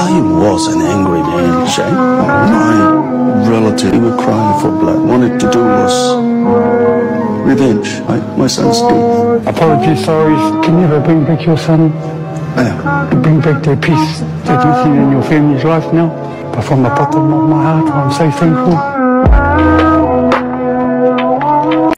I was an angry man, Shane. My relatives were crying for blood. Wanted to do was revenge. I, my son's death. Apologies, sorry, can never bring back your son. To bring back the peace that you've seen in your family's life now. But from the bottom of my heart, I'm so thankful.